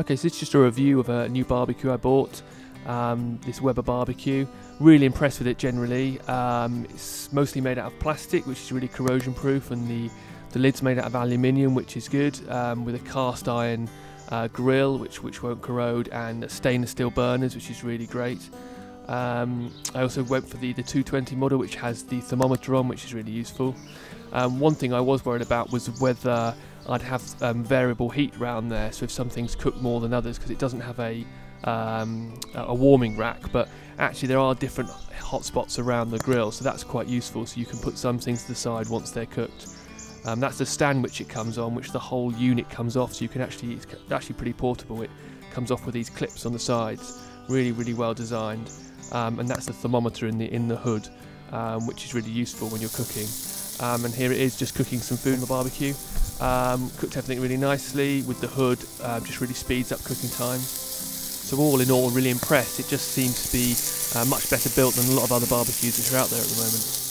Okay, so this is just a review of a new barbecue I bought. Um, this Weber barbecue. Really impressed with it generally. Um, it's mostly made out of plastic, which is really corrosion proof, and the, the lid's made out of aluminium, which is good, um, with a cast iron uh, grill, which, which won't corrode, and stainless steel burners, which is really great. Um, I also went for the, the 220 model, which has the thermometer on, which is really useful. Um, one thing I was worried about was whether I'd have um, variable heat around there, so if something's cooked more than others, because it doesn't have a um, a warming rack, but actually there are different hot spots around the grill, so that's quite useful. So you can put some things to the side once they're cooked. Um, that's the stand which it comes on, which the whole unit comes off, so you can actually it's actually pretty portable. It comes off with these clips on the sides, really really well designed. Um, and that's the thermometer in the in the hood, um, which is really useful when you're cooking. Um, and here it is, just cooking some food on the barbecue. Um, cooked everything really nicely with the hood, uh, just really speeds up cooking time. So all in all, really impressed. It just seems to be uh, much better built than a lot of other barbecues which are out there at the moment.